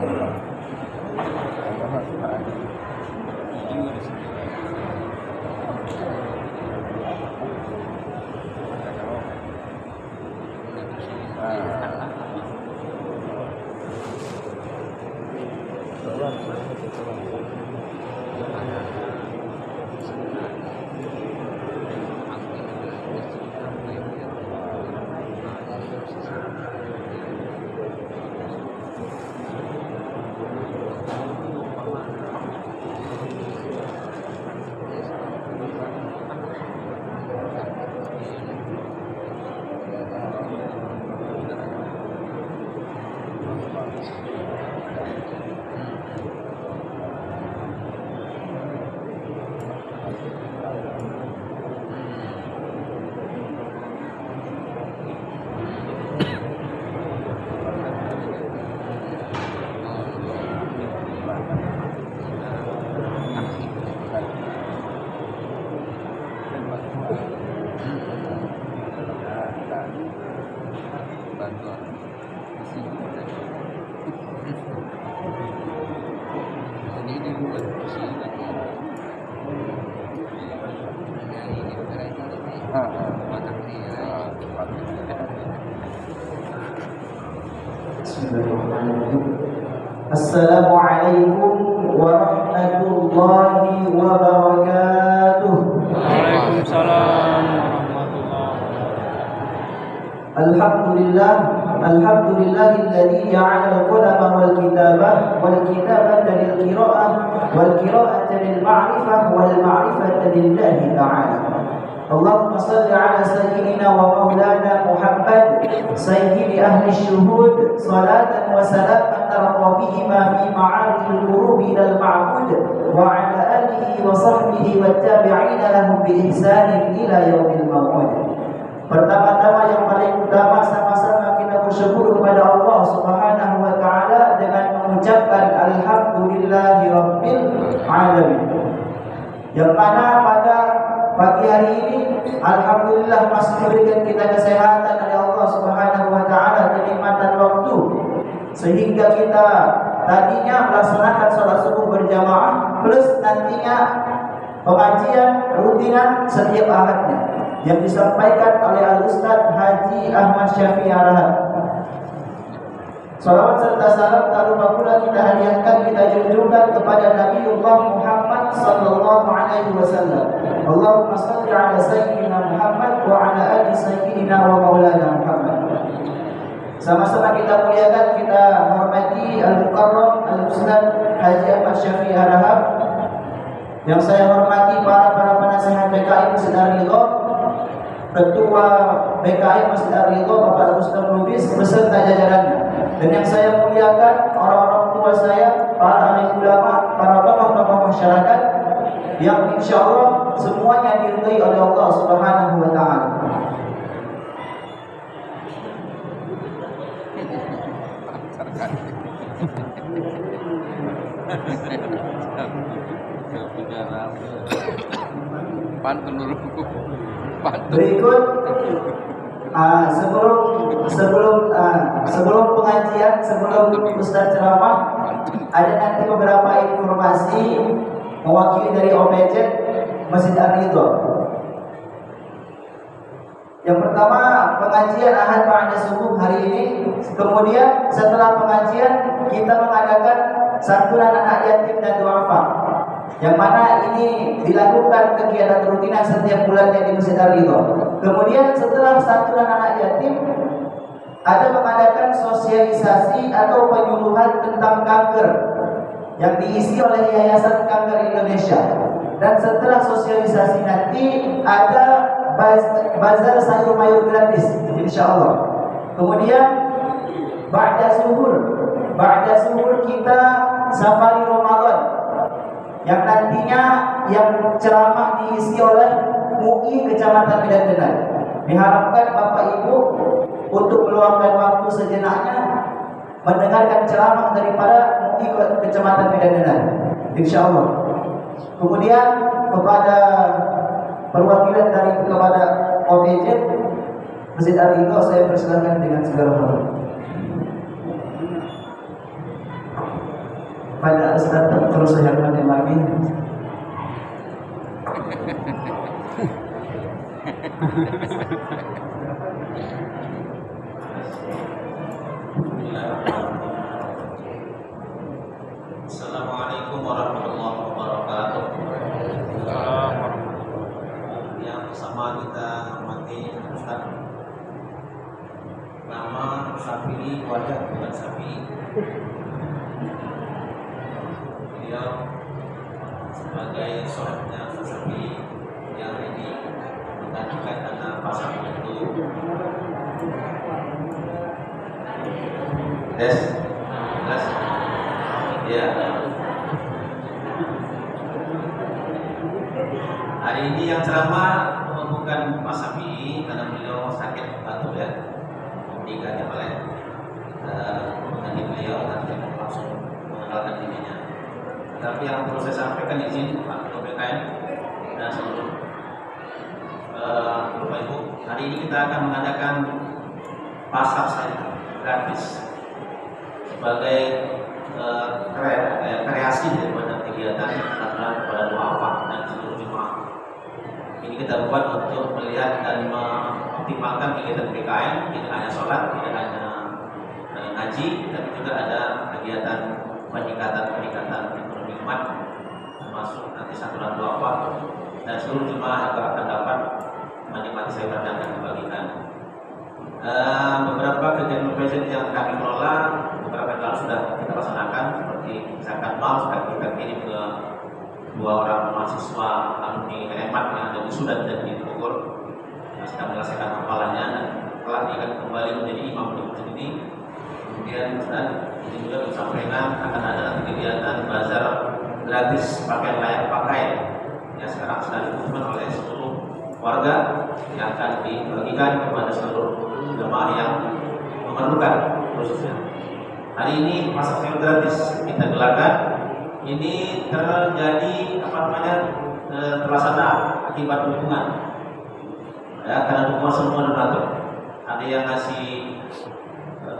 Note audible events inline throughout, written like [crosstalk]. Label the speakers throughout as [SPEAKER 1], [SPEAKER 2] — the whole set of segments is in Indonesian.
[SPEAKER 1] Amen. Assalamualaikum warahmatullahi wabarakatuh.
[SPEAKER 2] Waalaikumsalam warahmatullahi
[SPEAKER 1] Alhamdulillah Alhamdulillahilladzi ja'ala al-qalama wal kitabah wal kitabata lil qira'ah wal qira'ata lil ma'rifah wal ma'rifata lillahi ta'ala. اللهم صل على سيدنا ومولانا محمد سيد أهل الشهود صلاة وسلاما نرقى بهما في معارك القلوب إلى المعبود وعلى آله وصحبه والتابعين لهم بإحسان إلى يوم الموعود Pertama-tama yang paling utama sama-sama kita bersyukur kepada Allah Subhanahu wa taala dengan mengucapkan alhamdulillahirabbil alamin. Yang mana pada pagi hari ini alhamdulillah masih diberikan kita kesehatan oleh Allah Subhanahu wa taala kenikmatan waktu sehingga kita tadinya melaksanakan sholat subuh berjamaah plus nantinya pengajian rutinan setiap ahadnya yang disampaikan oleh Al Ustaz Haji Ahmad Syafi'i Arahat. Salawat serta salam tak lupa pula kita hadiahkan kita junjungkan kepada Nabiullah Muhammad sallallahu alaihi wasallam. Allahumma salli ala sayyidina Muhammad wa ala ali sayyidina wa maulana Muhammad. Sama-sama kita muliakan, kita hormati Al-Mukarram Al-Ustaz Haji Ahmad Syafi'i Arahat yang saya hormati para para penasehat PKI Masjid Ridho Ketua BKI Masjid Ar-Ridho Bapak Ustaz Lubis beserta jajarannya dan yang saya muliakan orang-orang tua saya para ahli ulama para tokoh-tokoh masyarakat yang insya Allah semuanya diridhai oleh Allah Subhanahu wa taala.
[SPEAKER 2] Pantun dulu. Pantun.
[SPEAKER 1] Berikut uh, sebelum sebelum uh, sebelum pengajian sebelum Ustaz ceramah ada nanti beberapa informasi mewakili dari OPJ Masjid Ar-Ridho. Yang pertama pengajian Ahad Ba'da Subuh hari ini Kemudian setelah pengajian kita mengadakan santunan anak yatim dan duafa yang mana ini dilakukan kegiatan rutinan setiap bulannya di Masjid Ar-Ridho. Kemudian setelah santunan anak yatim ada mengadakan sosialisasi atau penyuluhan tentang kanker yang diisi oleh Yayasan Kanker Indonesia. Dan setelah sosialisasi nanti ada bazar sayur mayur gratis insya Allah. Kemudian ba'da zuhur, ba'da zuhur kita safari Ramadan yang nantinya yang ceramah diisi oleh MUI Kecamatan Medan Denai. Diharapkan Bapak Ibu untuk meluangkan waktu sejenaknya mendengarkan ceramah daripada MUI Kecamatan Medan Denai. Insya Allah. Kemudian kepada perwakilan dari kepada OBJ Masjid Al saya persilakan dengan segala hormat. Pada saat terus saya hormati lagi.
[SPEAKER 3] Assalamualaikum warahmatullahi wabarakatuh. Yang bersama kita hormati Ustaz. Nama Syafi'i wajah bukan Syafi'i. Beliau sebagai sholatnya Syafi'i yang ini menggantikan karena pasang itu. Des, des, ya. Hari ini yang ceramah bukan Mas Sapi karena beliau sakit batuk ya. Meninggalnya oleh uh, nanti beliau nanti langsung mengenalkan dirinya. Tapi yang perlu saya sampaikan izin Pak Ketua BKN dan seluruh uh, Bapak Ibu, hari ini kita akan mengadakan pasar saya gratis sebagai uh, kre, eh, kreasi daripada kegiatan karena kepada doa dan seluruh jemaah. Ini kita buat untuk melihat dan mengoptimalkan kegiatan PKN tidak hanya sholat, tidak hanya ngaji, tapi juga ada kegiatan peningkatan-peningkatan ekonomi umat termasuk nanti saturan doa dan seluruh jemaah akan dapat menikmati yang akan dibagikan. Uh, beberapa kegiatan presiden yang kami kelola beberapa lalu sudah kita laksanakan seperti misalkan mal sudah kita kirim ke dua orang mahasiswa alumni hemat yang ada di Sudan dan di Bogor. Yang sedang menyelesaikan hafalannya dan telah diikat kembali menjadi imam di masjid ini. Kemudian Ustaz ini juga disampaikan akan ada kegiatan bazar gratis pakaian layak pakai yang sekarang sedang dibutuhkan oleh seluruh warga yang akan dibagikan kepada seluruh jemaah yang memerlukan khususnya. Hari ini pasar sayur gratis kita gelarkan ini terjadi apa namanya e, terlaksana akibat dukungan. Ya karena dukungan semua donatur ada yang ngasih e,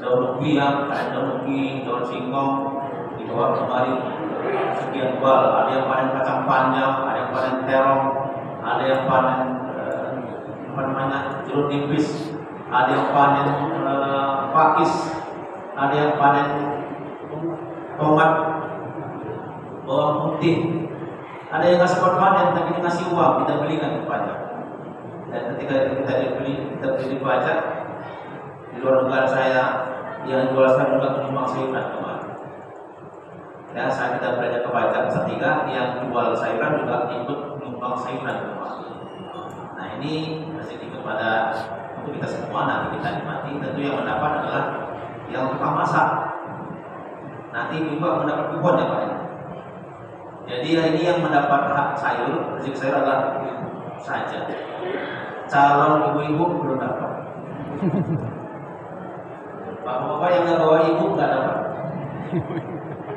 [SPEAKER 3] daun ubi ya ada daun ubi daun singkong dibawa kemari sekian bal ada yang panen kacang panjang ada yang panen terong ada yang panen apa namanya jeruk nipis ada yang panen e, pakis ada yang panen tomat bawang putih. Ada yang ngasih panen tapi dia ngasih uang kita belikan pajak. Dan ketika kita dibeli kita beli pajak di luar negara saya yang jual saya juga menyumbang sayuran. Ya, saya kita belajar ke pajak ketiga yang jual sayuran juga ikut menyumbang sayuran kemarin. Nah ini sedikit kepada untuk kita semua nanti kita nikmati. Tentu yang mendapat adalah yang tukang masak. Nanti juga mendapat kupon ya Pak. Jadi ini yang mendapat hak sayur, rezeki sayur adalah ibu saja. Calon ibu-ibu belum dapat. Bapak-bapak yang nggak bawa ibu nggak dapat.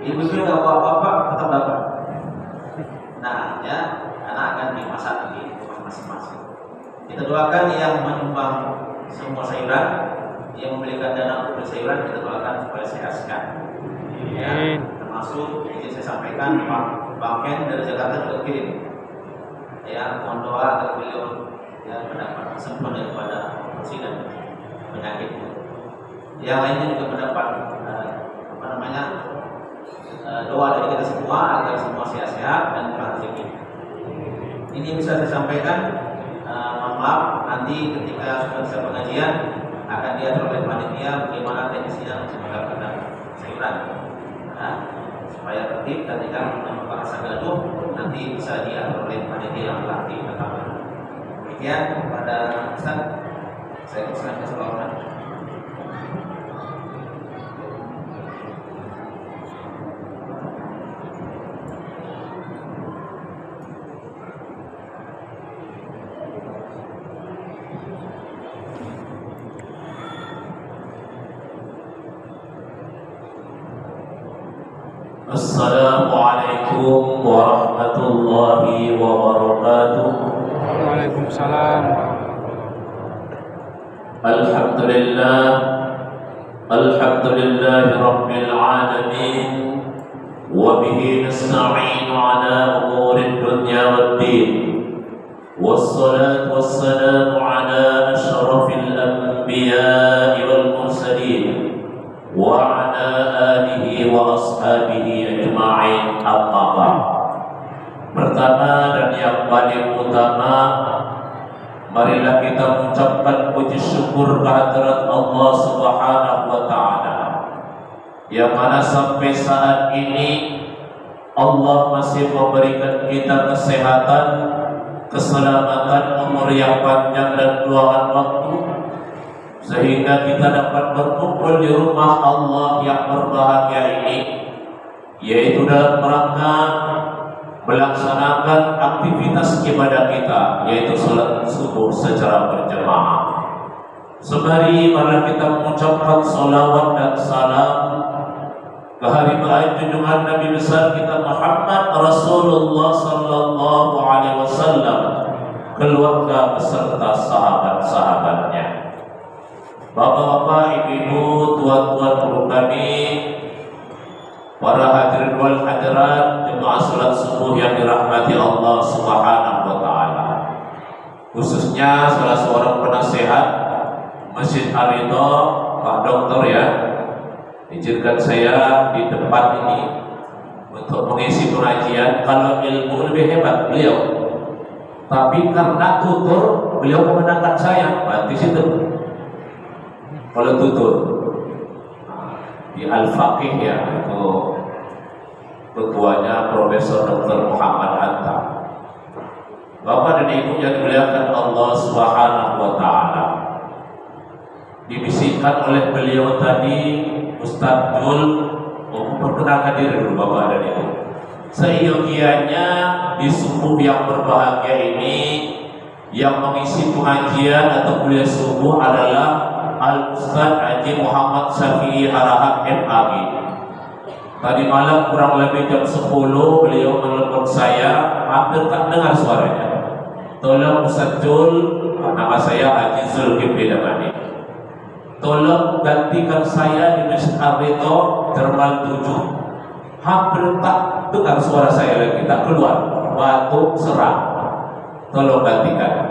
[SPEAKER 3] Ibu-ibu nggak bawa bapak tetap dapat. Nah, ya, karena akan dimasak di rumah masing-masing. Kita doakan yang menyumbang semua sayuran, yang memberikan dana untuk sayuran, kita doakan supaya sehat-sehat. Ya, termasuk yang saya sampaikan Pak Bang Ken dari Jakarta juga kirim. Ya mohon doa agar beliau ya mendapat kesembuhan daripada operasi dan penyakit yang lainnya juga mendapat uh, apa namanya uh, doa dari kita semua agar semua sehat-sehat dan rezeki ini bisa saya sampaikan maaf nanti ketika sudah selesai pengajian akan diatur oleh panitia bagaimana teknisnya untuk mendapatkan sayuran nah, supaya tertib dan tidak rasa gaduh nanti bisa diatur oleh panitia yang telah ditetapkan. Demikian kepada Ustaz saya persilakan selokan.
[SPEAKER 4] السلام عليكم ورحمة الله وبركاته.
[SPEAKER 2] Waalaikumsalam.
[SPEAKER 4] الحمد لله الحمد لله رب العالمين وبه نستعين على أمور الدنيا والدين. والصلاة والسلام على أشرف الأنبياء والمرسلين. وعلى آله وأصحابه أجمعين أما بعد Pertama dan yang paling utama Marilah kita mengucapkan puji syukur kehadirat Allah Subhanahu wa taala. Yang mana sampai saat ini Allah masih memberikan kita kesehatan, keselamatan, umur yang panjang dan luangan waktu sehingga kita dapat berkumpul di rumah Allah yang berbahagia ini yaitu dalam rangka melaksanakan aktivitas ibadah kita yaitu salat subuh secara berjamaah. Sembari mari kita mengucapkan salawat dan salam ke hari baik junjungan Nabi besar kita Muhammad Rasulullah sallallahu alaihi wasallam keluarga beserta sahabat-sahabatnya. Bapak-bapak, ibu-ibu, tuan-tuan guru kami, para hadirin wal hadirat jemaah salat subuh yang dirahmati Allah Subhanahu wa taala. Khususnya salah seorang penasehat Masjid Arido, Pak Dokter ya. Izinkan saya di tempat ini untuk mengisi pengajian kalau ilmu lebih hebat beliau. Tapi karena tutur beliau memenangkan saya, berarti situ. Kalau tutur di Al-Faqih ya itu ketuanya Profesor Dr. Muhammad Hatta. Bapak dan Ibu yang dimuliakan Allah Subhanahu wa taala. Dibisikkan oleh beliau tadi Ustaz Jul oh, diri dulu Bapak dan Ibu. Seyogianya di subuh yang berbahagia ini yang mengisi pengajian atau kuliah subuh adalah Al Ustaz Haji Muhammad Syafi'i Harahap MAG. Tadi malam kurang lebih jam 10 beliau menelpon saya, hampir tak dengar suaranya. Tolong Ustaz Jul, nama saya Haji Zulkifli Damani. Tolong gantikan saya di Masjid Termal 7. Hampir tak dengar suara saya lagi, tak keluar. Batuk, serak. Tolong gantikan.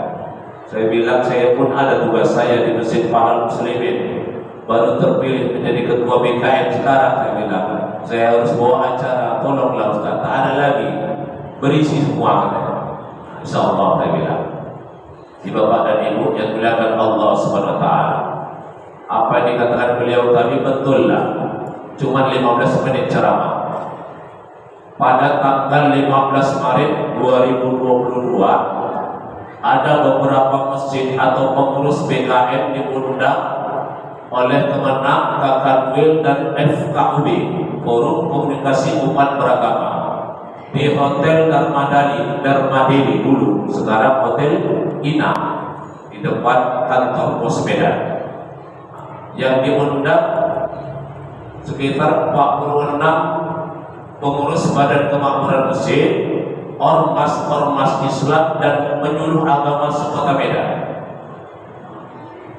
[SPEAKER 4] Saya bilang saya pun ada tugas saya di Masjid Pahala Muslimin. Baru terpilih menjadi ketua BKM sekarang saya bilang. Saya harus bawa acara, tolonglah Ustaz Tak ada lagi, berisi semua Insya Allah saya bilang. Di Bapak dan Ibu yang dimuliakan Allah SWT Apa yang dikatakan beliau tadi betul lah. Cuma 15 menit ceramah. Pada tanggal 15 Maret 2022 ada beberapa masjid atau pengurus BKM diundang oleh Kemenang, Kakanwil dan FKUB Forum Komunikasi Umat Beragama di Hotel Darmadali, Darmadeli dulu, sekarang Hotel Ina di depan kantor pos Medan. Yang diundang sekitar 46 pengurus Badan Kemakmuran Masjid ormas-ormas Islam dan menyuluh agama sekota Medan.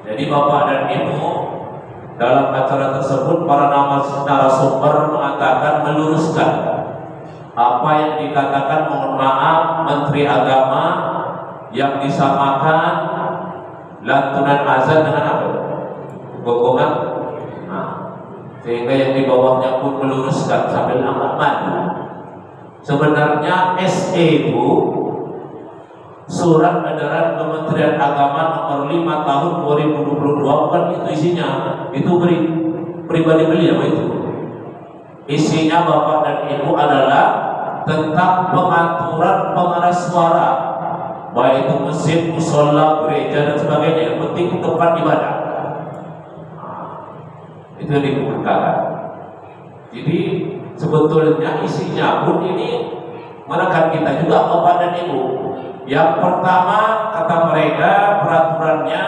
[SPEAKER 4] Jadi Bapak dan Ibu dalam acara tersebut para narasumber mengatakan meluruskan apa yang dikatakan mohon maaf Menteri Agama yang disamakan lantunan azan dengan apa? Gogongan. Nah, sehingga yang di bawahnya pun meluruskan sambil amat maju Sebenarnya SE itu Surat Edaran Kementerian Agama nomor 5 tahun 2022 bukan itu isinya, itu beri, pribadi beliau itu. Isinya Bapak dan Ibu adalah tentang pengaturan pengeras suara baik itu masjid, musola, gereja dan sebagainya. Yang penting tempat ibadah. Itu yang dikemukakan. Jadi sebetulnya isinya pun ini menekan kita juga bapak dan ibu. Yang pertama kata mereka peraturannya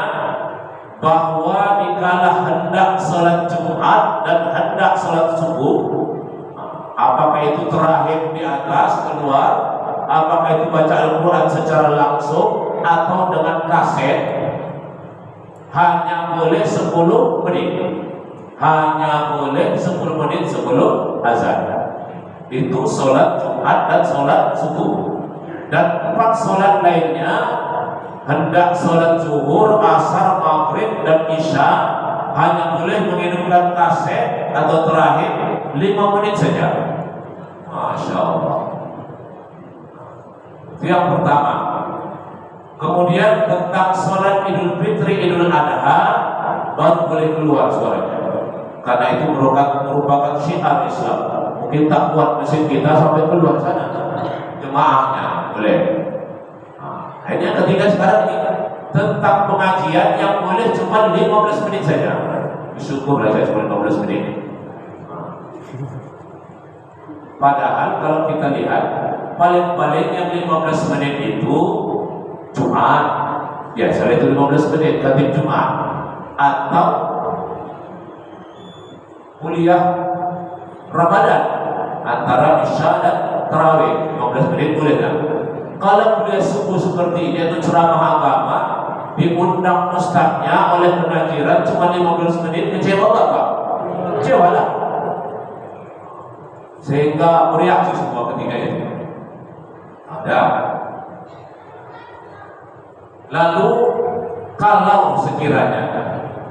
[SPEAKER 4] bahwa dikala hendak sholat Jumat dan hendak sholat subuh apakah itu terakhir di atas keluar apakah itu baca Al-Quran secara langsung atau dengan kaset hanya boleh 10 menit hanya boleh 10 menit sebelum azan itu sholat Jumat dan sholat subuh dan empat sholat lainnya hendak sholat zuhur, asar, maghrib dan isya hanya boleh menghidupkan kaset atau terakhir lima menit saja. Masya Allah. Itu yang pertama. Kemudian tentang sholat Idul Fitri, Idul Adha baru boleh keluar suaranya. Karena itu merupakan, merupakan syiar Islam. Mungkin tak kuat mesin kita sampai keluar sana. Jemaahnya boleh. Hanya ketiga sekarang ini tentang pengajian yang boleh cuma 15 menit saja. Syukur saya cuma 15 menit. Padahal kalau kita lihat paling-paling yang 15 menit itu Jumat ya saya itu 15 menit khatib Jumat atau kuliah Ramadan antara Isya dan Tarawih 15 menit boleh kan? Kalau kuliah subuh seperti ini atau ceramah agama diundang ustaznya oleh pengajiran cuma 15 menit kecewa gak pak? Kecewa lah. Sehingga bereaksi semua ketika itu. Ada. Lalu kalau sekiranya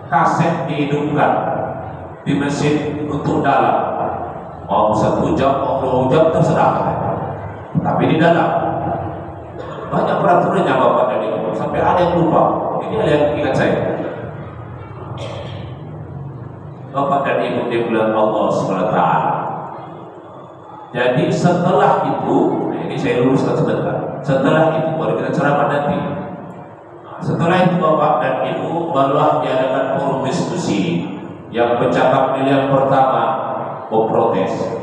[SPEAKER 4] kaset dihidupkan di mesin untuk dalam mau satu jam mau dua jam terserah tapi di dalam banyak peraturannya Bapak dan Ibu sampai ada yang lupa. Ini ada yang ingat saya. Bapak dan Ibu di bulan Allah SWT. Jadi setelah itu, nah ini saya luruskan sebentar. Setelah itu baru kita ceramah nanti. Setelah itu Bapak dan Ibu barulah diadakan forum diskusi yang bercakap yang pertama memprotes.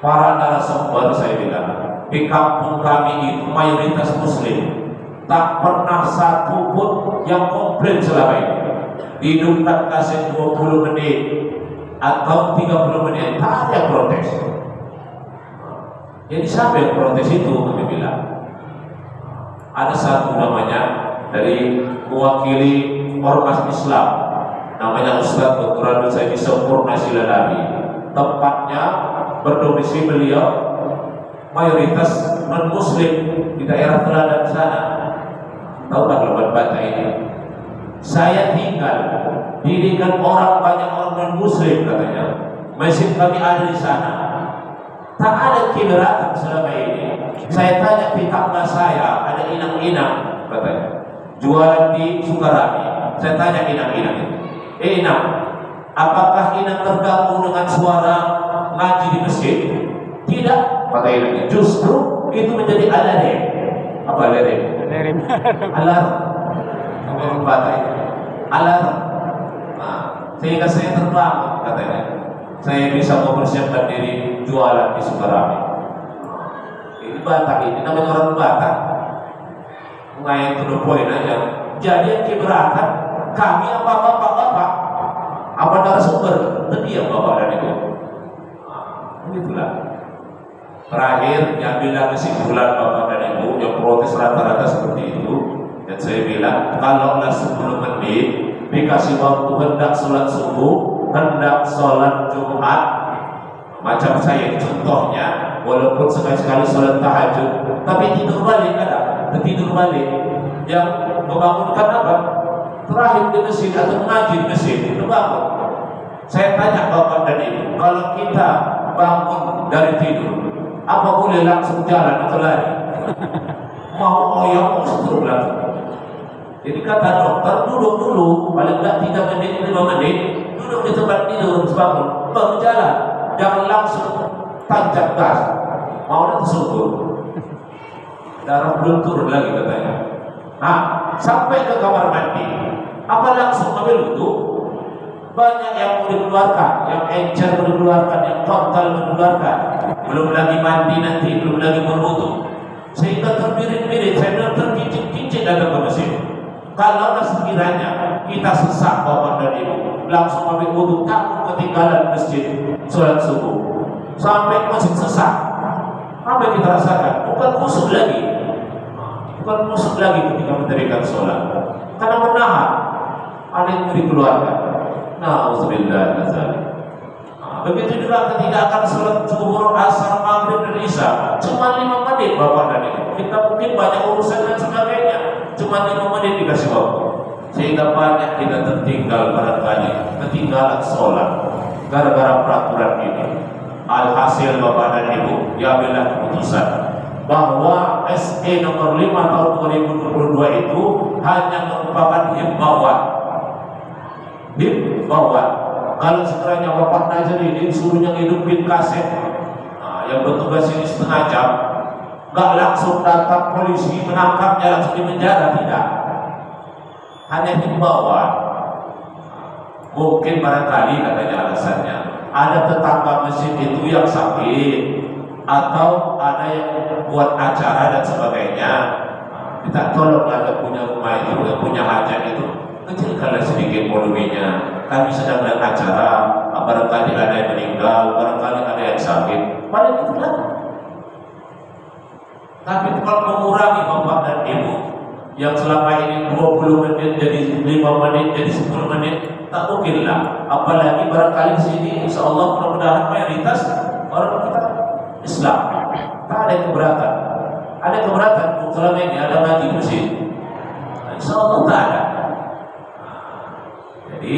[SPEAKER 4] Para narasumber saya bilang, di kampung kami itu mayoritas muslim tak pernah satu pun yang komplain selama ini. Dihidupkan kasih 20 menit atau 30 menit tak ada protes. Jadi siapa yang protes itu kami bilang? Ada satu namanya dari mewakili ormas Islam namanya Ustaz Dr. Abdul Saidi Sempurna Silalari. Tempatnya berdomisili beliau mayoritas non muslim di daerah teladan sana. Tahu tak kalau baca ini? Saya tinggal dirikan orang banyak orang non muslim katanya. Masjid kami ada di sana. Tak ada keberatan selama ini. Saya tanya tetangga saya ada inang-inang katanya. Jualan di Sukarami. Saya tanya inang-inang inang apakah inang tergabung dengan suara ngaji di masjid tidak Kata ilmunya justru itu menjadi alarm. Apa alarm? Alarm. Alarm. Alarm batai. Alarm. Nah, sehingga saya terbangun katanya. Saya bisa mempersiapkan diri jualan di Sukarami. Ini Batak ini namanya orang Batak. Mengayak to the point aja. Jadi yang keberatan kami apa bapak-bapak apa narasumber? Terdiam bapak dan ibu. Nah, itulah. Terakhir diambillah kesimpulan Bapak dan Ibu yang protes rata-rata seperti itu. Dan saya bilang kalaulah 10 menit dikasih waktu hendak sholat subuh hendak sholat Jumat macam saya contohnya walaupun sekali-sekali sholat tahajud tapi tidur balik ada. Tidur balik. Yang membangunkan apa terakhir di mesin atau mengaji di mesin itu bangun saya tanya bapak dan ibu kalau kita bangun dari tidur apa boleh langsung jalan atau lari? [laughs] Mau oyong, setruk lagi. Jadi kata dokter, duduk dulu, paling tidak tiga menit, lima menit, duduk di tempat tidur, bangun, baru jalan. Jangan langsung tancap gas. Mau subur. darah belum turun lagi katanya. Nah, sampai ke kamar mandi, apa langsung ambil wudhu? Banyak yang mau dikeluarkan, yang encer mau dikeluarkan, yang total mau dikeluarkan. Belum lagi mandi nanti, belum lagi berwudhu. Sehingga terbirit-birit, saya bilang terkincit-kincit datang ke masjid. Kalau sekiranya kita sesak bapak dan ibu, langsung ambil wudhu, takut ketinggalan masjid sholat subuh. Sampai masjid sesak. Apa yang kita rasakan? Bukan khusyuk lagi, bukan khusyuk lagi ketika mendirikan sholat. Karena menahan, ada yang dikeluarkan. Nauzubillah nah, Begitu juga ketika akan sholat zuhur, asar, maghrib dan isya, cuma lima menit bapak dan ibu. Kita mungkin banyak urusan dan sebagainya, cuma lima menit dikasih waktu. Sehingga banyak kita tertinggal barangkali, ketinggalan sholat gara-gara peraturan ini. Alhasil bapak dan ibu, diambillah keputusan bahwa SE nomor 5 tahun 2022 itu hanya merupakan himbauan. Himbauan. Kalau sekiranya Bapak Najar ini suruhnya ngidupin kaset nah, yang bertugas ini setengah jam nggak langsung datang polisi menangkapnya langsung di penjara tidak. Hanya himbauan. Mungkin barangkali katanya alasannya ada tetangga masjid itu yang sakit atau ada yang buat acara dan sebagainya. Kita tolong ada punya rumah itu yang punya hajat itu kecilkanlah sedikit volumenya. Kami sedang ada acara barangkali ada yang meninggal barangkali ada yang sakit. Paling itu lah tapi kalau mengurangi bapak dan ibu yang selama ini 20 menit jadi 5 menit jadi 10 menit tak mungkin lah apalagi barangkali di sini insya Allah mudah-mudahan mayoritas orang Islam. Tak ada keberatan. Ada keberatan selama ini ada ngaji di masjid. Insya Allah tak ada. Jadi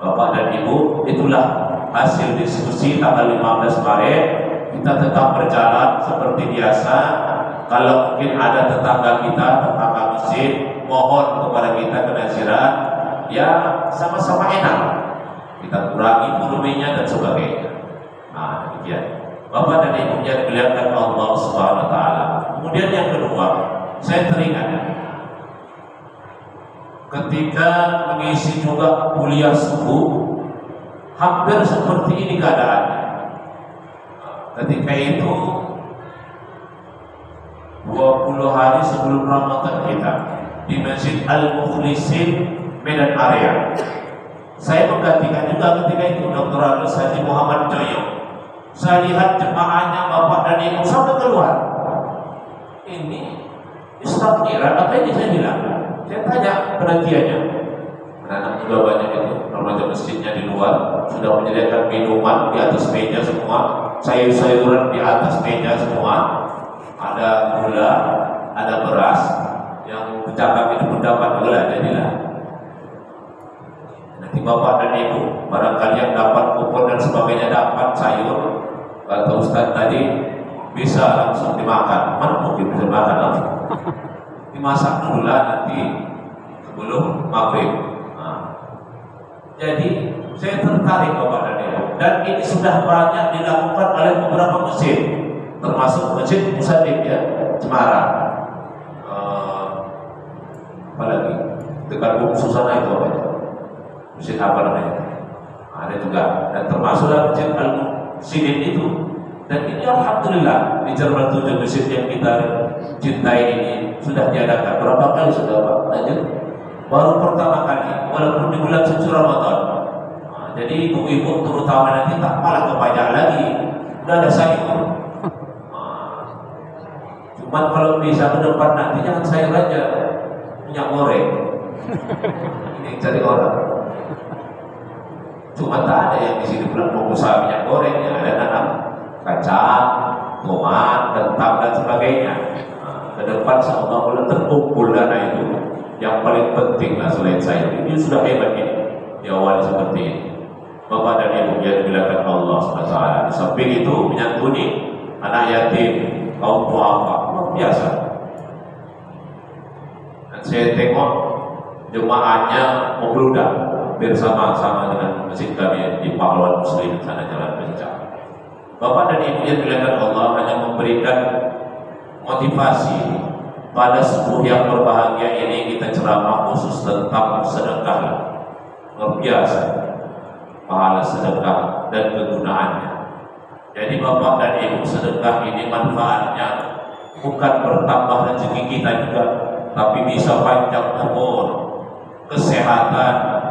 [SPEAKER 4] Bapak dan Ibu itulah hasil diskusi tanggal 15 Maret kita tetap berjalan seperti biasa. Kalau mungkin ada tetangga kita tetangga masjid mohon kepada kita ke nasirat ya sama-sama enak. Kita kurangi volumenya dan sebagainya. Nah demikian Bapak dan Ibu yang dimuliakan Allah Subhanahu taala. Kemudian yang kedua, saya teringat ketika mengisi juga kuliah subuh hampir seperti ini keadaannya. Ketika itu 20 hari sebelum Ramadan kita di Masjid Al-Mukhlisin Medan Area. Saya menggantikan juga ketika itu Dr. Agus Haji Muhammad Joyo saya lihat jemaahnya bapak dan ibu sampai keluar. Ini Islam kira apa ini saya bilang? Saya tanya penantiannya. Anak muda banyak itu, remaja masjidnya di luar sudah menyediakan minuman di atas meja semua, sayur-sayuran di atas meja semua, ada gula, ada beras, yang bercakap itu mendapat gula jadilah. Nanti bapak dan ibu barangkali yang dapat kupon dan sebagainya dapat sayur, kata Ustaz tadi bisa langsung dimakan. Mana mungkin bisa makan langsung? Dimasak dulu lah nanti sebelum maghrib. Nah. jadi saya tertarik kepada dia. Dan ini sudah banyak dilakukan oleh beberapa masjid. Termasuk masjid Musadim ya Semarang uh, apa lagi? Dekat Bung Susana itu apa itu masjid apa namanya? Ada juga. Dan termasuklah masjid Al sidin itu. Dan ini alhamdulillah di Jerman tujuh masjid yang kita cintai ini sudah diadakan. Berapa kali sudah Pak? Najib baru pertama kali walaupun di bulan suci Ramadan. Nah, jadi ibu-ibu terutama nanti tak malah kebanyak lagi. Udah ada sayur. Nah, cuman kalau bisa ke depan nanti jangan sayur aja. Minyak goreng. Ini cari orang Cuma tak ada yang di sini pula pengusaha minyak goreng yang ada tanam kacang, tomat, kentang dan sebagainya. Nah, ke depan sama Allah terkumpul dana itu yang paling penting lah selain saya ini sudah hebat ini di awal seperti ini. Bapak dan Ibu yang dimuliakan Allah SWT. Di samping itu menyantuni anak yatim, kaum duafa, luar biasa. Dan saya tengok jemaahnya membludak bersama-sama dengan masjid kami di Pahlawan Muslim sana Jalan Bencana. Bapak dan Ibu yang dimuliakan Allah hanya memberikan motivasi pada subuh yang berbahagia ini kita ceramah khusus tentang sedekah. Luar biasa. Pahala sedekah dan kegunaannya. Jadi bapak dan ibu sedekah ini manfaatnya bukan bertambah rezeki kita juga tapi bisa panjang umur. Kesehatan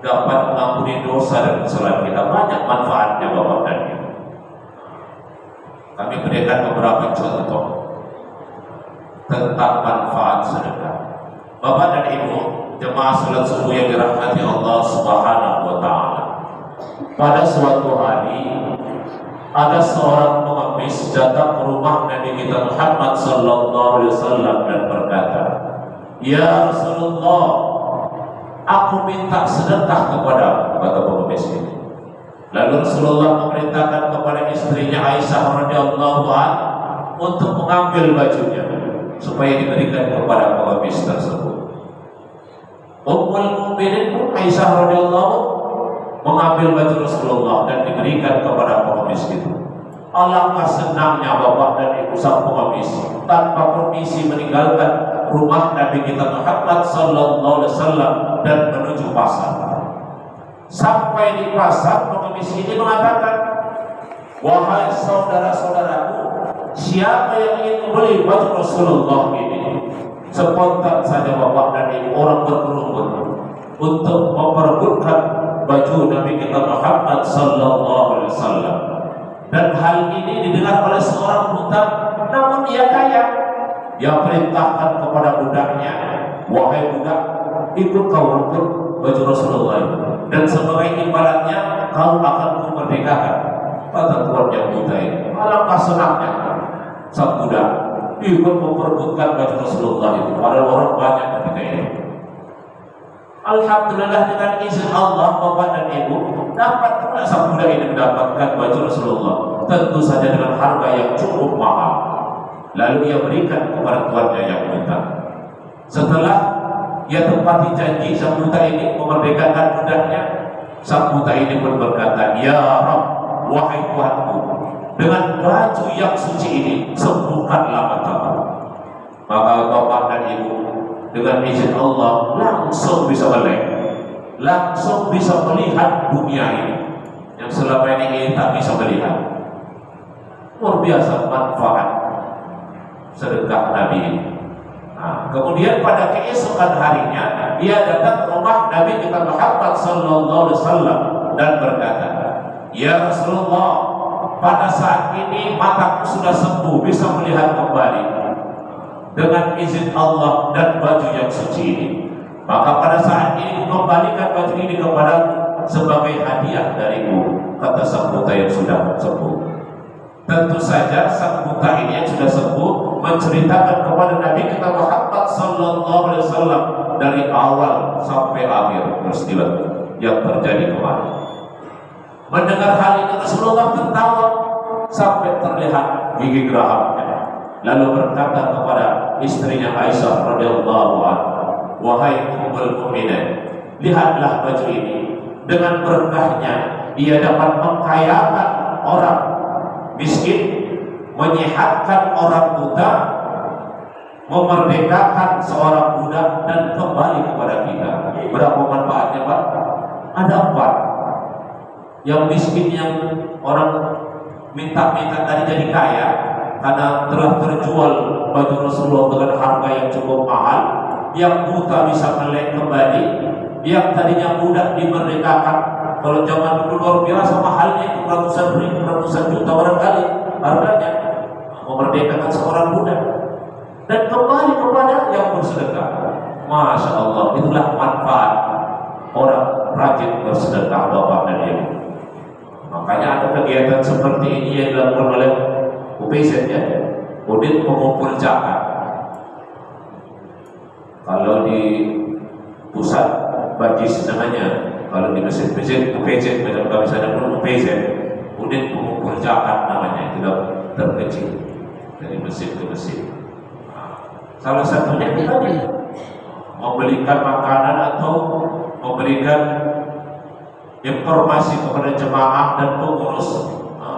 [SPEAKER 4] dapat mengampuni dosa dan kesalahan kita banyak manfaatnya bapak dan ibu kami berikan beberapa contoh tentang manfaat sedekah. Bapak dan Ibu, jemaah salat subuh yang dirahmati Allah Subhanahu wa taala. Pada suatu hari ada seorang pengemis datang ke rumah Nabi kita Muhammad sallallahu alaihi wasallam dan berkata, "Ya Rasulullah, aku minta sedekah kepada kata pengemis ini." Lalu Rasulullah memerintahkan kepada istrinya Aisyah radhiyallahu an untuk mengambil bajunya supaya diberikan kepada pengemis tersebut. Ummul Mukminin Aisyah radhiyallahu mengambil baju Rasulullah dan diberikan kepada pengemis itu. Alangkah senangnya bapak dan ibu sang pengemis tanpa permisi meninggalkan rumah Nabi kita Muhammad sallallahu alaihi wasallam dan menuju pasar. Sampai di pasar pengemis ini mengatakan, Wahai saudara-saudaraku, siapa yang ingin membeli baju Rasulullah ini? Spontan saja bapak dan ibu orang berkerumun untuk memperebutkan baju Nabi kita Muhammad Sallallahu Alaihi Wasallam. Dan hal ini didengar oleh seorang buta, namun dia kaya. Dia perintahkan kepada budaknya, wahai budak, ikut kau rebut baju Rasulullah. Ini dan sebagai imbalannya kau akan kumerdekakan Tuhan yang buta ini. Alangkah senangnya sang budak ikut memperebutkan baju Rasulullah itu. Padahal orang banyak ketika itu Alhamdulillah dengan izin Allah Bapak dan Ibu dapat pula sang budak ini mendapatkan baju Rasulullah. Tentu saja dengan harga yang cukup mahal lalu ia berikan kepada tuannya yang buta setelah ia tepati janji sang buta ini memerdekakan budaknya sang buta ini pun berkata ya Rabb wahai Tuhanku dengan baju yang suci ini sembuhkanlah mataku maka bapak dan ibu dengan izin Allah langsung bisa melek langsung bisa melihat dunia ini. Yang selama ini kita bisa melihat. Luar biasa manfaat sedekah Nabi Nah, kemudian pada keesokan harinya dia datang ke rumah Nabi kita Muhammad Sallallahu Alaihi Wasallam dan berkata, Ya Rasulullah, pada saat ini mataku sudah sembuh, bisa melihat kembali dengan izin Allah dan baju yang suci ini. Maka pada saat ini kembalikan baju ini kepada sebagai hadiah dariku, kata sang buta yang sudah sembuh. Tentu saja sang buta ini yang sudah sembuh menceritakan kepada Nabi kita Muhammad Sallallahu Alaihi Wasallam dari awal sampai akhir peristiwa yang terjadi kemarin. Mendengar hal ini Rasulullah tertawa sampai terlihat gigi geraham. Lalu berkata kepada istrinya Aisyah radhiyallahu anha, "Wahai ummul mukminin, lihatlah baju ini. Dengan berkahnya ia dapat mengkayakan orang miskin menyehatkan orang buta, memerdekakan seorang budak dan kembali kepada kita. Berapa manfaatnya Pak? Ada empat. Yang miskin yang orang minta-minta tadi jadi kaya karena telah terjual baju Rasulullah dengan harga yang cukup mahal. Yang buta bisa melek kembali. Yang tadinya budak dimerdekakan. Kalau zaman dulu luar biasa mahalnya itu ratusan ribu, ratusan juta barangkali harganya memerdekakan seorang budak dan kembali kepada yang bersedekah. Masya Allah, itulah manfaat orang rajin bersedekah bapak dan ibu. Makanya ada kegiatan seperti ini yang dilakukan oleh UPZ ya, Udin pengumpul zakat. Kalau di pusat bajis namanya, kalau di masjid-masjid UPZ, macam kami sana pun UPZ, Udin pengumpul zakat namanya, itu terkecil dari mesin ke mesin. Salah satunya kita membelikan makanan atau memberikan informasi kepada jemaah dan pengurus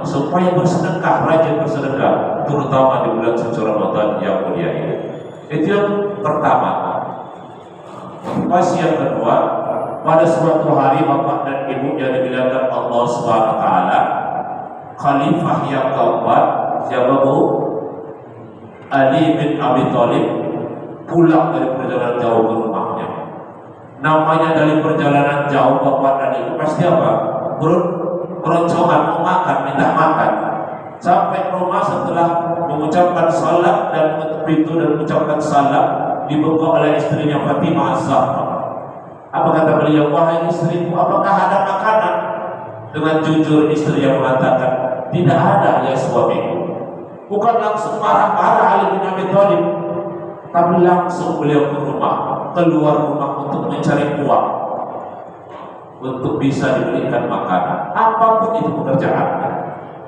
[SPEAKER 4] supaya bersedekah, rajin bersedekah, terutama di bulan suci Ramadan yang mulia ini. Itu yang pertama. Pas yang kedua, pada suatu hari bapak dan ibu yang dimuliakan Allah Subhanahu wa taala, khalifah yang keempat siapa Bu? Ali bin Abi Thalib pulang dari perjalanan jauh ke rumahnya. Namanya dari perjalanan jauh dan ibu pasti apa? Perut keroncongan mau makan, minta makan. Sampai rumah setelah mengucapkan salat dan pintu dan mengucapkan salat dibuka oleh istrinya Fatimah Az-Zahra. Apa kata beliau? Wahai istriku, apakah ada makanan? Dengan jujur istri yang mengatakan, tidak ada ya suamiku. Bukan langsung marah-marah Ali bin Abi Thalib, tapi langsung beliau ke rumah, keluar rumah untuk mencari uang untuk bisa diberikan makanan. Apa pun itu pekerjaannya.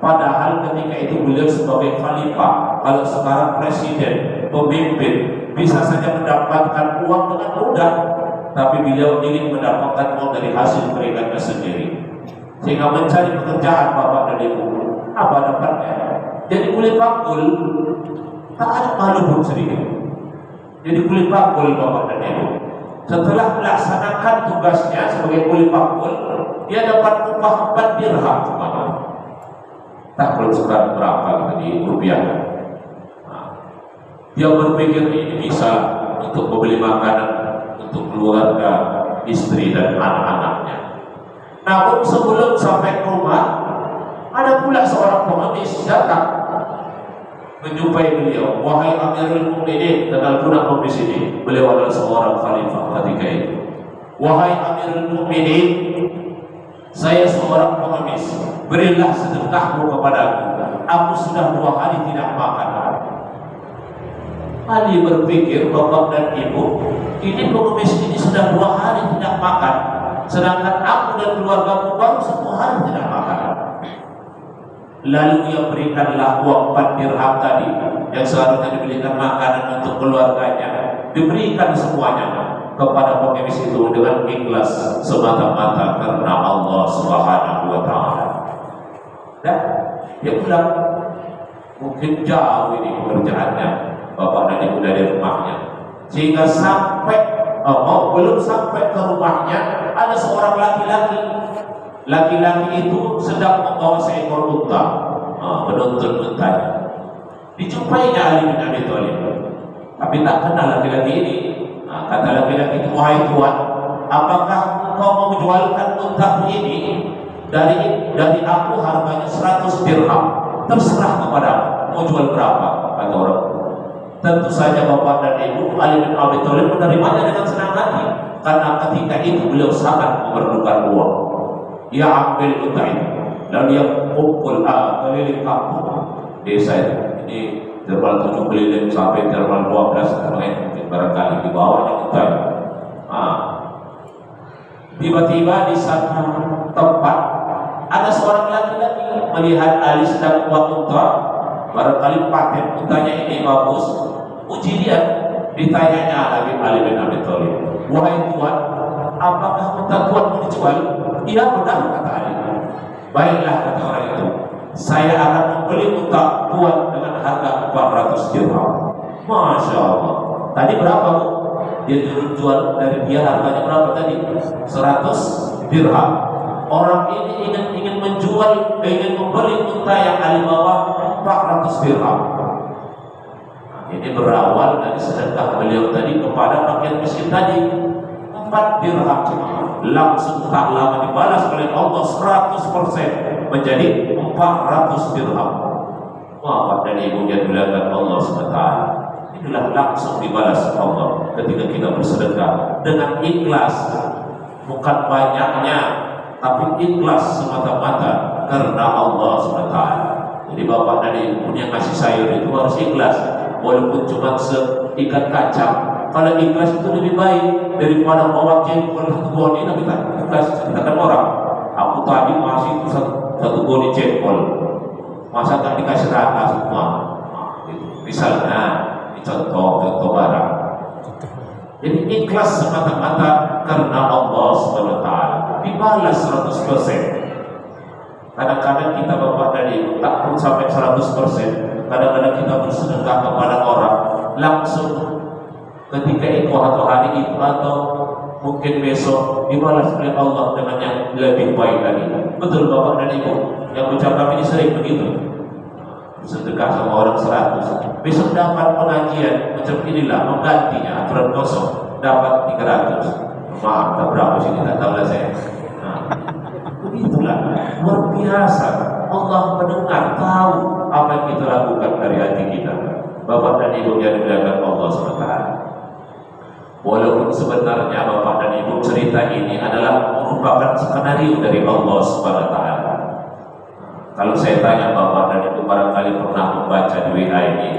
[SPEAKER 4] Padahal ketika itu beliau sebagai khalifah, kalau sekarang presiden, pemimpin, bisa saja mendapatkan uang dengan mudah. Tapi beliau ingin mendapatkan uang dari hasil keringatnya sendiri. Sehingga mencari pekerjaan bapak dan ibu, apa dapatnya? Jadi kulit pakul, tak ada malu pun sedikit. Jadi kulit pakul bapak dan ibu. Setelah melaksanakan tugasnya sebagai kulit pakul, dia dapat upah 4 dirham cuma. Tak perlu sekarang berapa kita di rupiah. Nah, dia berpikir ini bisa untuk membeli makanan untuk keluarga, istri dan anak-anaknya. Namun sebelum sampai rumah, ada pula seorang pengemis datang menjumpai beliau. Wahai Amirul Mukminin, kenal pula pengemis ini. Beliau adalah seorang khalifah ketika itu. Wahai Amirul Mukminin, saya seorang pengemis. Berilah sedekahmu kepadaku. Aku sudah dua hari tidak makan. Ali berpikir bapak dan ibu, ini pengemis ini sudah dua hari tidak makan, sedangkan aku dan keluargaku baru satu hari tidak makan. Lalu ia berikanlah uang empat dirham tadi yang seharusnya diberikan makanan untuk keluarganya, diberikan semuanya kepada pengemis itu dengan ikhlas semata-mata karena Allah Subhanahu wa taala. Dan dia bilang mungkin jauh ini pekerjaannya bapak dan ibu dari rumahnya sehingga sampai oh, oh, belum sampai ke rumahnya ada seorang laki-laki laki-laki itu sedang membawa seekor unta. Oh, menuntun untanya. Dijumpainya Ali bin Abi Thalib. Tapi tak kenal laki-laki ini. Nah, kata laki-laki itu wahai tuan apakah engkau mau menjualkan untamu ini? Dari dari aku harganya 100 dirham. Terserah kepada mau jual berapa kata orang. Tentu saja bapak dan ibu Ali bin Abi Thalib menerimanya dengan senang hati. Karena ketika itu beliau sangat memerlukan uang ia ambil unta itu dan dia kumpul ah, keliling kampung. Desa itu. Ini termal tujuh keliling sampai termal dua belas mungkin barangkali di bawahnya unta itu ah. tiba-tiba di satu tempat ada seorang laki-laki melihat Ali sedang buat unta barangkali paten untanya ini bagus. Uji dia. Ditanyanya lagi Ali bin Abi Thalib wahai tuan apakah unta tuan dijual iya benar kata Ali baiklah kata orang itu saya akan membeli unta tuan dengan harga 400 dirham Masya Allah. Tadi berapa bu? dia jual dari dia harganya berapa tadi? 100 dirham. Orang ini ingin ingin menjual ingin membeli unta yang Ali bawa 400 dirham. Ini berawal dari sedekah beliau tadi kepada fakir miskin tadi. Empat dirham langsung tak lama dibalas oleh Allah 100% menjadi 400 dirham Bapak dan Ibu yang dimuliakan Allah SWT inilah langsung dibalas Allah ketika kita bersedekah dengan ikhlas. Bukan banyaknya tapi ikhlas semata-mata karena Allah SWT jadi Bapak dan Ibu yang kasih sayur itu harus ikhlas. Walaupun cuma seikat kacang kalau ikhlas itu lebih baik daripada bawa jengkol satu goni tapi tak ikhlas ceritakan orang. Aku tadi masih satu, satu goni jengkol. Masa tak dikasih rata semua? Misalnya contoh contoh barang. Jadi ikhlas semata-mata karena Allah SWT. Dibalas 100% kadang-kadang kita bapak dan ibu tak pun sampai 100% kadang-kadang kita bersedekah kepada orang. Langsung ketika itu atau hari itu atau mungkin besok dibalas oleh Allah dengan yang lebih baik lagi. Betul Bapak dan Ibu yang ucapkan ini sering begitu. Sedekah sama orang seratus, besok dapat pengajian macam inilah menggantinya aturan kosong dapat tiga ratus. Maaf, tak berapa sih tidak tahu lah saya. Nah, begitulah luar biasa. Allah mendengar, tahu apa yang kita lakukan dari hati kita. Bapak dan Ibu yang dimuliakan Allah SWT. Walaupun sebenarnya Bapak dan Ibu cerita ini adalah merupakan skenario dari Allah SWT. Kalau saya tanya Bapak dan Ibu barangkali pernah membaca di WA ini,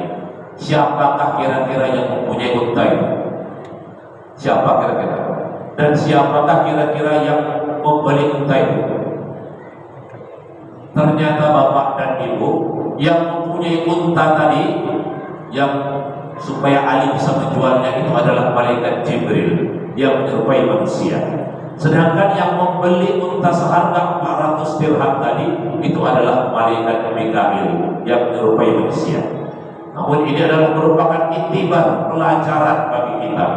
[SPEAKER 4] siapakah kira-kira yang mempunyai unta itu? Siapa kira-kira? Dan siapakah kira-kira yang membeli unta itu? Ternyata Bapak dan Ibu yang mempunyai unta tadi yang supaya Ali bisa menjualnya itu adalah malaikat Jibril yang menyerupai manusia. Sedangkan yang membeli unta seharga 400 dirham tadi itu adalah malaikat Mikail yang menyerupai manusia. Namun ini adalah merupakan intibar pelajaran bagi kita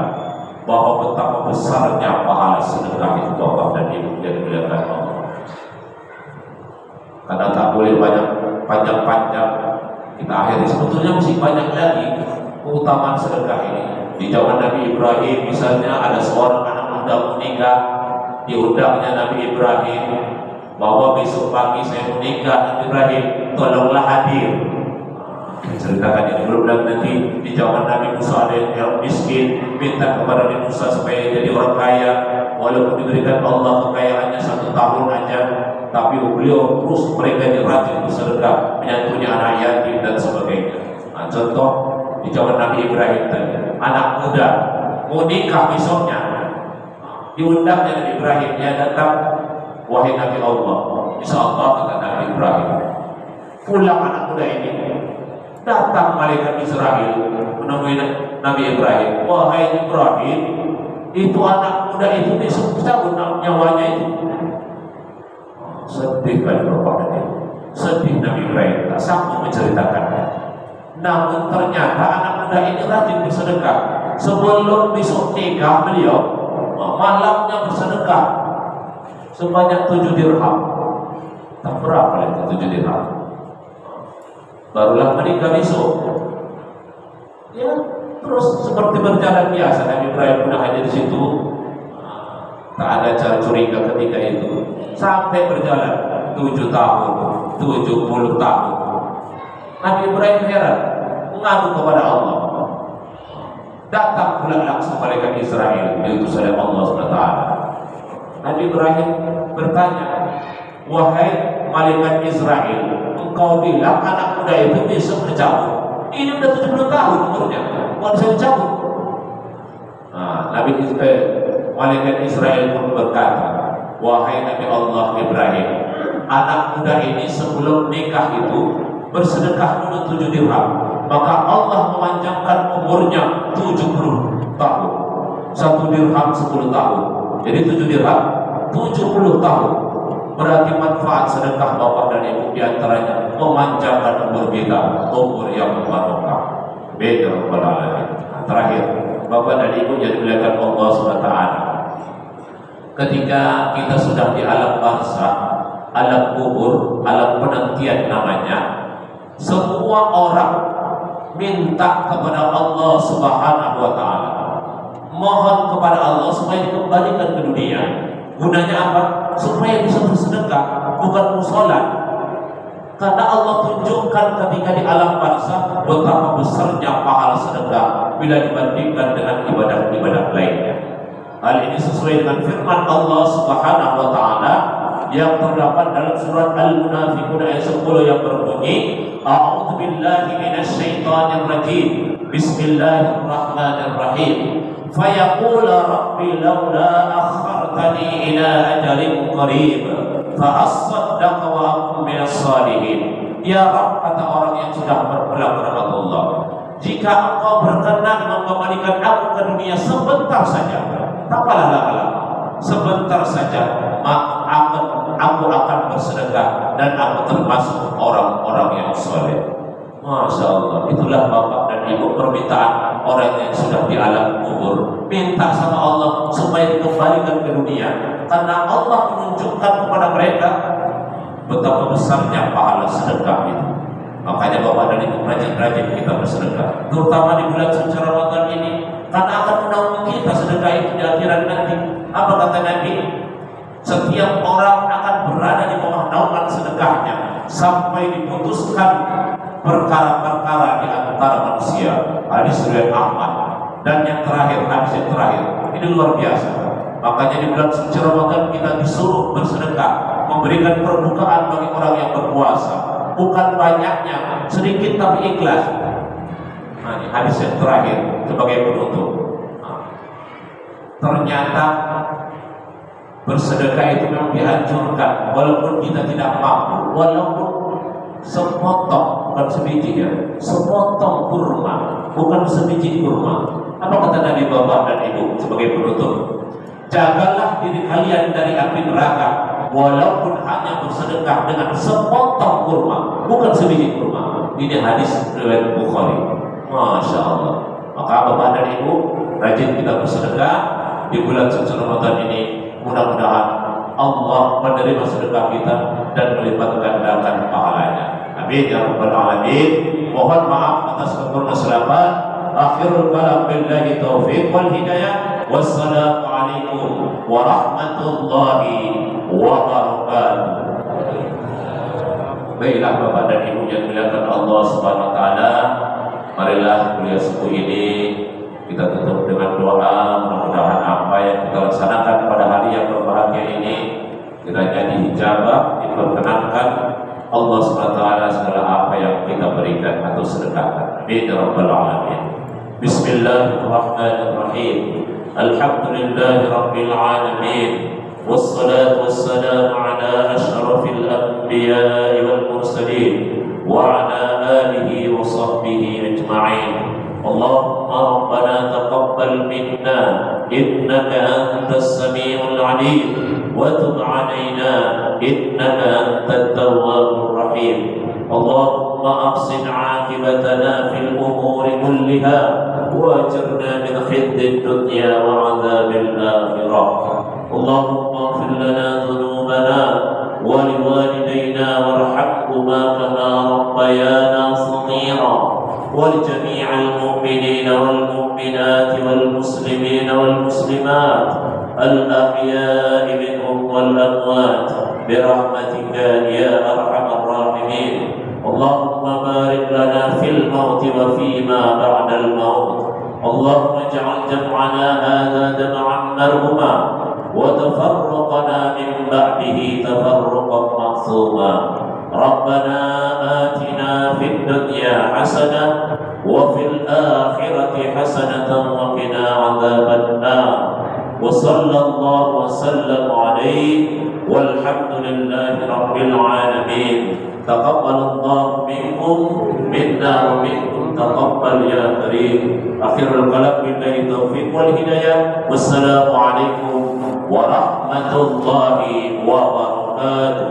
[SPEAKER 4] bahwa betapa besarnya pahala sedekah itu Bapak dan Ibu yang dimuliakan Allah. Karena tak boleh banyak panjang-panjang kita akhiri sebetulnya masih banyak lagi keutamaan sedekah ini. Di zaman Nabi Ibrahim misalnya ada seorang anak muda menikah diundangnya Nabi Ibrahim bahwa besok pagi saya menikah Nabi Ibrahim tolonglah hadir. Ceritakan ini. Belum lagi nanti di zaman Nabi Musa ada yang miskin minta kepada Nabi Musa supaya jadi orang kaya. Walaupun diberikan Allah kekayaannya satu tahun aja tapi beliau terus mereka yang rajin bersedekah menyantuni anak yatim dan sebagainya. Nah, contoh di zaman Nabi Ibrahim tadi. Anak muda. Mau nikah besoknya. Diundangnya Nabi Ibrahim dia datang. Wahai Nabi Allah Insya Allah kata Nabi Ibrahim. Pulang anak muda ini datang malaikat Israel menemui Nabi Ibrahim. Wahai Ibrahim itu anak muda itu besok cabut nyawanya itu. Sedih kali bapak sedih Nabi Ibrahim tak sanggup menceritakannya namun ternyata anak muda ini rajin bersedekah. Sebelum besok nikah beliau malamnya bersedekah. Sebanyak tujuh dirham. Tak berapa itu tujuh dirham. Barulah menikah besok. Ya terus seperti berjalan biasa Nabi Ibrahim pernah hadir di situ. Tak ada cara curiga ketika itu. Sampai berjalan tujuh tahun tujuh puluh tahun Nabi Ibrahim heran mengadu kepada Allah. Datang pula langsung malaikat Israel diutus oleh Allah SWT Nabi Ibrahim bertanya wahai malaikat Israel engkau bilang anak muda itu bisa bercabut. Ini udah 70 tahun umurnya mau bisa dicabut. Nah, Nabi Israel malaikat Israel pun berkata wahai Nabi Allah Ibrahim anak muda ini sebelum nikah itu bersedekah dulu tujuh dirham. Maka Allah memanjangkan umurnya 70 tahun. Satu dirham 10 tahun. Jadi tujuh dirham 70 tahun. Berarti manfaat sedekah bapak dan ibu di antaranya memanjangkan umur kita umur yang barokah. Beda lain terakhir. Bapak dan ibu yang dimuliakan Allah SWT ketika kita sudah di alam barzah alam kubur alam penantian namanya semua orang minta kepada Allah Subhanahu wa taala. Mohon kepada Allah supaya dikembalikan ke dunia. Gunanya apa? Supaya bisa bersedekah, bukan musola. Karena Allah tunjukkan ketika di alam barzah betapa besarnya pahala sedekah bila dibandingkan dengan ibadah-ibadah lainnya. Hal ini sesuai dengan firman Allah Subhanahu wa taala yang terdapat dalam surat Al-Munafiqun ayat 10 yang berbunyi A'udzu billahi minasy syaithanir rajim. Bismillahirrahmanirrahim. Fayaqul rabbi laula akhartani ila ajalin qarib fa asaddaq wa akun minas salihin. Ya Rabb kata orang yang sudah berpelang kepada Allah jika engkau berkenan mengembalikan aku ke dunia sebentar saja tak apalah lama sebentar saja maka akan aku akan bersedekah dan aku termasuk orang-orang yang soleh. Masya Allah, itulah bapak dan ibu permintaan orang yang sudah di alam kubur. Minta sama Allah supaya dikembalikan ke dunia. Karena Allah menunjukkan kepada mereka betapa besarnya pahala sedekah itu. Makanya bapak dan ibu rajin-rajin kita bersedekah. Terutama di bulan suci Ramadan ini. Karena akan menaungi kita sedekah itu di akhirat nanti. Apa kata Nabi? Setiap orang akan berada di bawah naungan sedekahnya sampai diputuskan perkara-perkara di antara manusia. Hadis riwayat Ahmad. Dan yang terakhir, hadis yang terakhir. Ini luar biasa. Makanya di bulan suci Ramadan kita disuruh bersedekah, memberikan perbukaan bagi orang yang berpuasa. Bukan banyaknya, sedikit tapi ikhlas. Nah, ini hadis yang terakhir sebagai penutup. Nah, ternyata bersedekah itu memang dianjurkan walaupun kita tidak mampu walaupun sepotong bukan sebiji ya sepotong kurma bukan sebiji kurma. Apa kata Nabi Bapak dan Ibu sebagai penutup? Jagalah diri kalian dari api neraka walaupun hanya bersedekah dengan sepotong kurma bukan sebiji kurma. Ini hadis riwayat Bukhari. Masya Allah. Maka Bapak dan Ibu rajin kita bersedekah. Di bulan suci Ramadan ini Mudah-mudahan Allah menerima sedekah kita dan melipat gandakan pahalanya. Amin ya rabbal alamin. Mohon maaf atas kekurangan selamat. Akhirul kalam billahi taufiq wal hidayah. Wassalamualaikum warahmatullahi wabarakatuh. Baiklah Bapak dan Ibu yang dimuliakan Allah Subhanahu wa taala, marilah kuliah subuh ini kita tutup dengan doa mudah-mudahan apa yang kita laksanakan pada hari yang berbahagia ini kiranya dijabah, diperkenankan Allah SWT segala apa yang kita berikan atau sedekahkan. Amin ya rabbal alamin. Bismillahirrahmanirrahim. Alhamdulillahi rabbil alamin. والصلاة والسلام على أشرف الأنبياء والمرسلين وعلى آله وصحبه أجمعين اللهم ربنا تقبل منا إنك أنت السميع العليم وتب علينا إنك أنت التواب الرحيم. اللهم أحسن عاقبتنا في الأمور كلها وأجرنا من خزي الدنيا وعذاب الآخرة. اللهم اغفر لنا ذنوبنا ولوالدينا وارحمهما كما ربيانا صغيرا. ولجميع المؤمنين والمؤمنات والمسلمين والمسلمات الأحياء منهم والأموات برحمتك يا أرحم الراحمين. اللهم بارك لنا في الموت وفيما بعد الموت. اللهم اجعل جمعنا هذا جمعا مرحوما وتفرقنا من بعده تفرقا معصوما ربنا آتنا في الدنيا حسنة وفي الآخرة حسنة وقنا عذاب النار. وصلى الله وسلم عليه. والحمد لله رب العالمين. تقبل الله منكم منا ومنكم. تقبل يا كريم. أخير الكلام بالله التوفيق والهداية. والسلام عليكم ورحمة الله وبركاته.